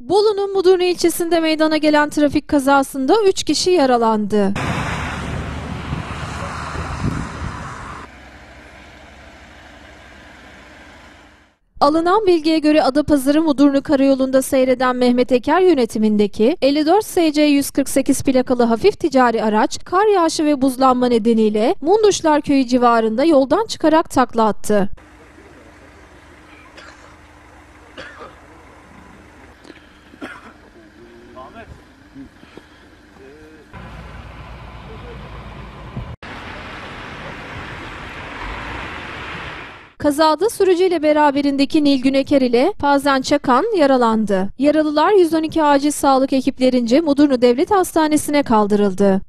Bolu'nun Mudurnu ilçesinde meydana gelen trafik kazasında 3 kişi yaralandı. Alınan bilgiye göre Adapazarı Mudurnu Karayolu'nda seyreden Mehmet Eker yönetimindeki 54 SC 148 plakalı hafif ticari araç kar yağışı ve buzlanma nedeniyle Munduşlar Köyü civarında yoldan çıkarak takla attı. Kazada sürücüyle beraberindeki Nil Güneker ile Pazen Çakan yaralandı. Yaralılar 112 acil sağlık ekiplerince Mudurnu Devlet Hastanesi'ne kaldırıldı.